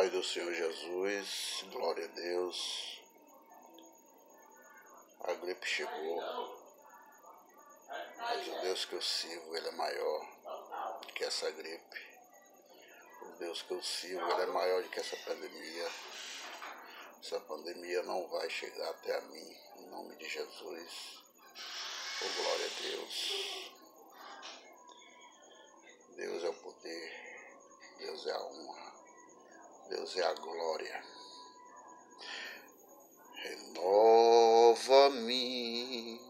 paz do Senhor Jesus, glória a Deus. A gripe chegou, mas o Deus que eu sirvo, ele é maior que essa gripe. O Deus que eu sirvo, ele é maior do que essa pandemia. Essa pandemia não vai chegar até a mim, em nome de Jesus. Oh, glória a Deus. Deus é o poder, Deus é a honra. Deus é a glória. Renova-me,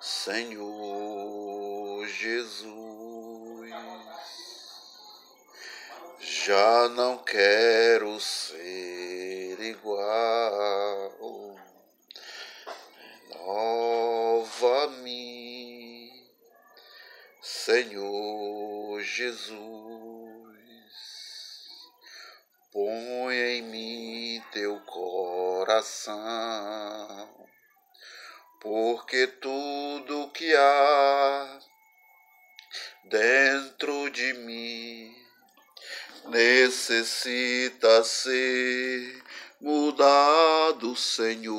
Senhor Jesus. Já não quero ser igual. Renova-me, Senhor Jesus Põe em mim teu coração, porque tudo que há dentro de mim necessita ser mudado, Senhor.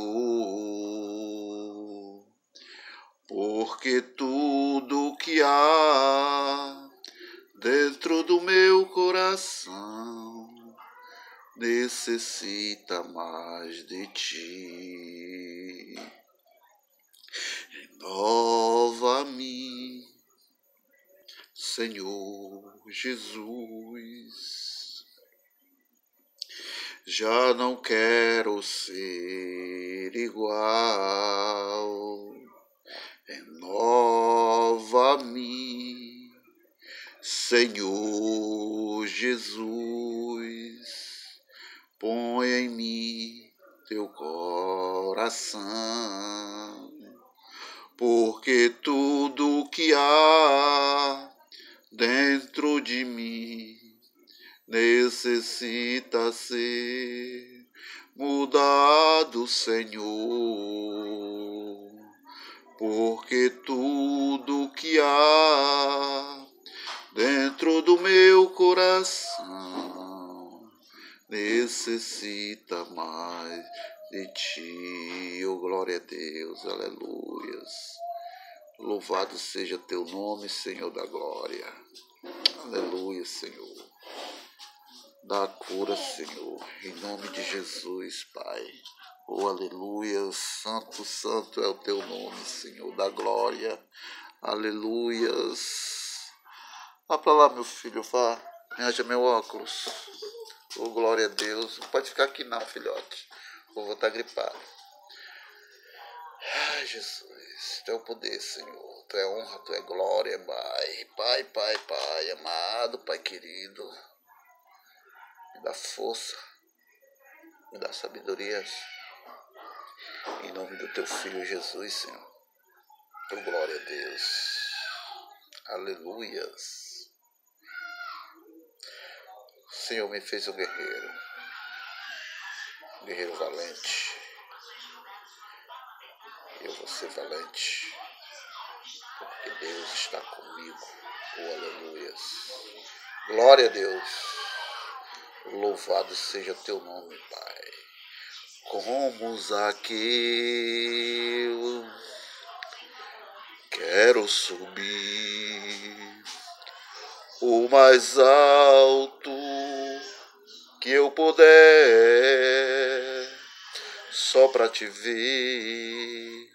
Porque tudo que há dentro do meu coração necessita mais de ti. Renova-me, Senhor Jesus. Já não quero ser igual. Renova-me, Senhor Jesus Põe em mim teu coração, porque tudo que há dentro de mim necessita ser mudado, Senhor, porque tudo que há dentro do meu coração necessita mais de ti, oh glória a Deus, aleluias. Louvado seja teu nome, Senhor da glória. Aleluia, Senhor. Dá cura, Senhor, em nome de Jesus, Pai. Oh, aleluia, santo, santo é o teu nome, Senhor da glória. Aleluias. Vá para lá, meu filho, vá. Me acha meu óculos. Oh, glória a Deus. Não pode ficar aqui não, filhote. Ou vou estar gripado. Ai, Jesus. Tu é o poder, Senhor. Tu é honra, Tu é glória, Pai. Pai, Pai, Pai. Amado, Pai querido. Me dá força. Me dá sabedoria. Em nome do Teu Filho Jesus, Senhor. Oh, glória a Deus. Aleluias. Senhor me fez um guerreiro, guerreiro valente. Eu vou ser valente, porque Deus está comigo. Oh, aleluias. Glória a Deus. Louvado seja teu nome, Pai. Como Zaqueu, quero subir o mais alto que eu puder, só para te ver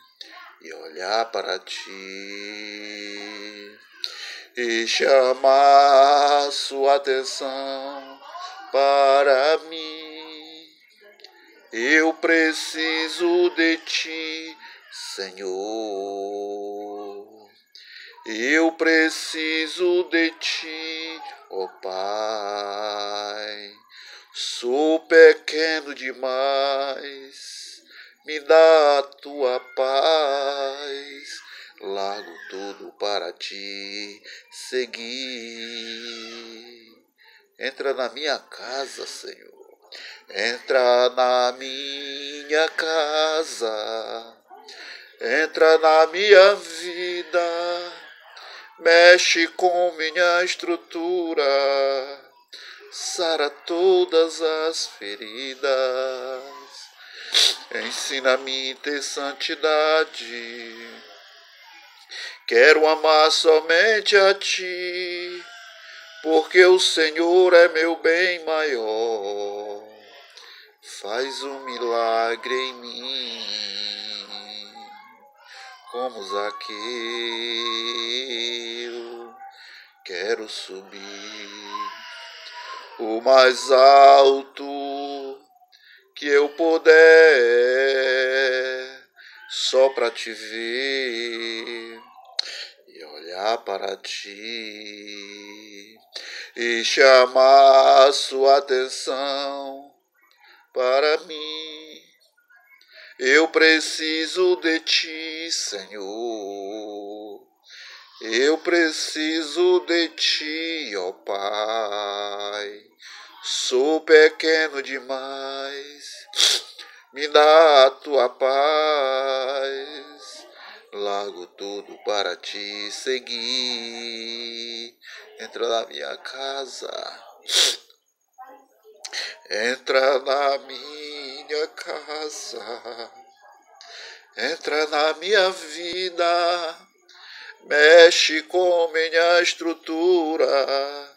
e olhar para ti e chamar sua atenção para mim. Eu preciso de ti, Senhor. Eu preciso de ti, ó oh Pai. Sou pequeno demais, me dá a tua paz. Largo tudo para te seguir. Entra na minha casa, Senhor. Entra na minha casa. Entra na minha vida. Mexe com minha estrutura sara todas as feridas. Ensina-me ter santidade. Quero amar somente a ti, porque o Senhor é meu bem maior. Faz um milagre em mim, como Zaqueu. Quero subir o mais alto que eu puder, só para te ver e olhar para ti e chamar sua atenção para mim. Eu preciso de ti, Senhor. Eu preciso de ti, ó Pai. Sou pequeno demais, me dá a tua paz. Largo tudo para te seguir. Entra na minha casa, entra na minha casa, entra na minha vida, mexe com minha estrutura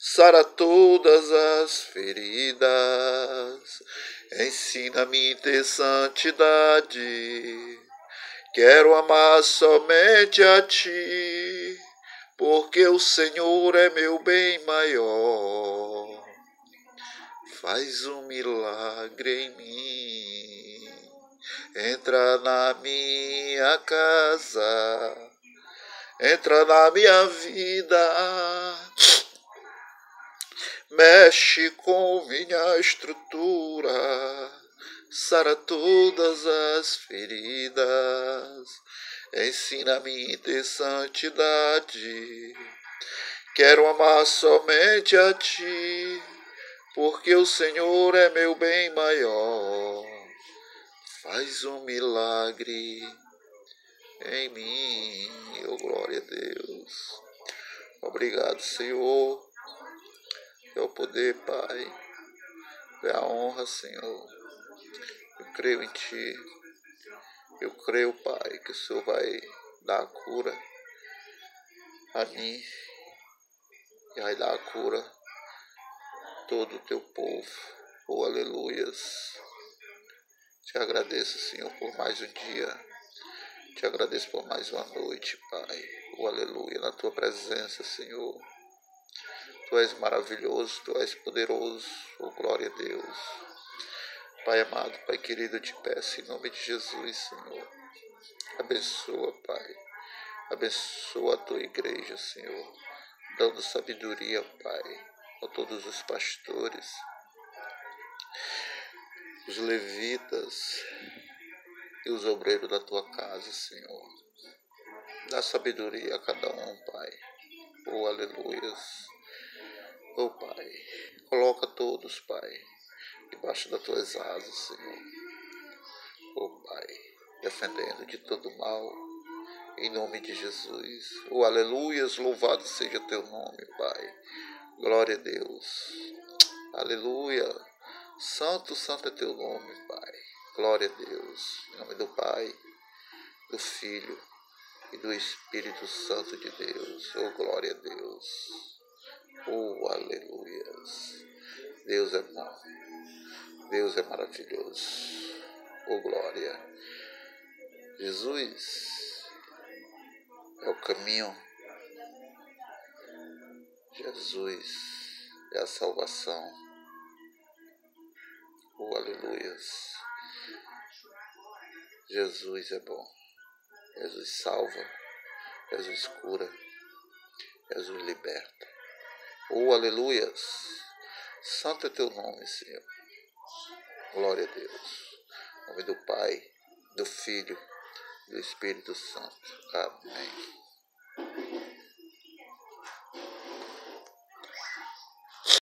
sara todas as feridas, ensina-me ter santidade. Quero amar somente a ti, porque o Senhor é meu bem maior. Faz um milagre em mim, entra na minha casa, entra na minha vida mexe com minha estrutura, sara todas as feridas, ensina-me ter santidade. Quero amar somente a ti, porque o Senhor é meu bem maior. Faz um milagre em mim, oh glória a Deus. Obrigado, Senhor poder, Pai. É a honra, Senhor. Eu creio em Ti. Eu creio, Pai, que o Senhor vai dar a cura a mim e vai dar a cura a todo o teu povo. Oh, aleluias. Te agradeço, Senhor, por mais um dia. Te agradeço por mais uma noite, Pai. Oh, aleluia, na tua presença, Senhor. Tu és maravilhoso, Tu és poderoso, oh glória a Deus. Pai amado, Pai querido, eu te peço em nome de Jesus, Senhor. Abençoa, Pai. Abençoa a tua igreja, Senhor, dando sabedoria, Pai, a todos os pastores, os levitas e os obreiros da tua casa, Senhor. Dá sabedoria a cada um, Pai. Oh, aleluias. Oh Pai, coloca todos, Pai, debaixo das tuas asas, Senhor. Oh Pai, defendendo de todo mal, em nome de Jesus. Oh aleluias, louvado seja teu nome, Pai. Glória a Deus. Aleluia. Santo, santo é teu nome, Pai. Glória a Deus. Em nome do Pai, do Filho e do Espírito Santo de Deus. Oh, glória a Deus. Oh, aleluias. Deus é bom. Deus é maravilhoso. Oh, glória. Jesus é o caminho. Jesus é a salvação. Oh, aleluias. Jesus é bom. Jesus salva. Jesus cura. Jesus liberta. Oh, aleluias! Santo é teu nome, Senhor. Glória a Deus. Em nome do Pai, do Filho do Espírito Santo. Amém.